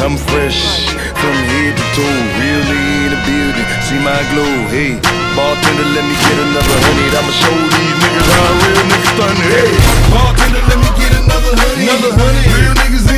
I'm fresh from head to toe, really in the building. See my glow, hey. Bartender, let me get another hundred. I'ma show these niggas how real niggas stunning. Hey, bartender, let me get another honey. Another honey. Real niggas